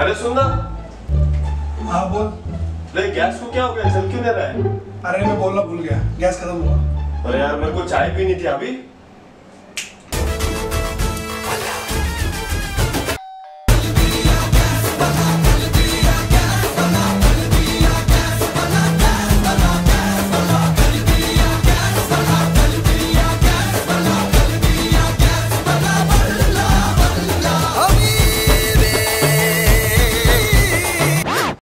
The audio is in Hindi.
अरे सुन ना। हाँ बोल। ले गैस को क्या हो गया? चल क्यों दे रहा है? अरे मैं बोलना भूल गया। गैस खत्म हुआ। अरे यार मेरे को चाय पीनी थी अभी।